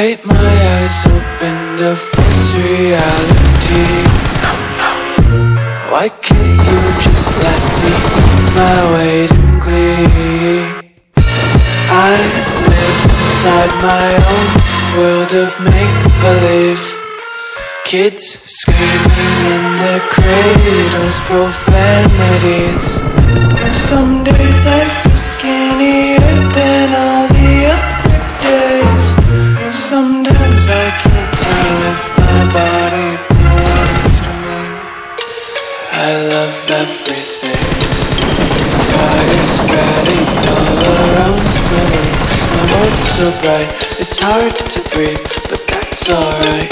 Take my eyes open to face reality. Why can't you just let me eat my weight in glee? I live inside my own world of make-believe. Kids screaming in their cradles, profanities. Some I can't tell if my body belongs to me. I love everything. Spreading all around me. My world's so bright, it's hard to breathe, but that's alright.